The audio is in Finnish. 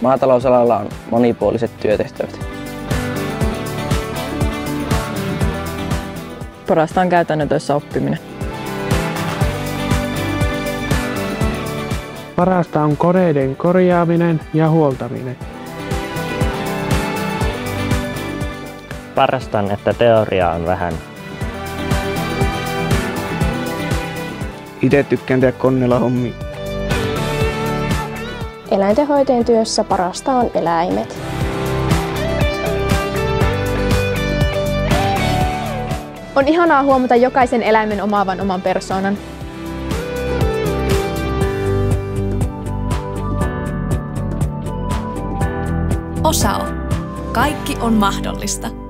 Maatalousalalla on monipuoliset työtehtävät. Parasta on käytännön töissä oppiminen. Parasta on koneiden korjaaminen ja huoltaminen. Parasta on, että teoria on vähän. Itse tykkään tehdä koneella hommia. Eläintenhoitajan työssä parasta on eläimet. On ihanaa huomata jokaisen eläimen omaavan oman persoonan. Osao. Kaikki on mahdollista.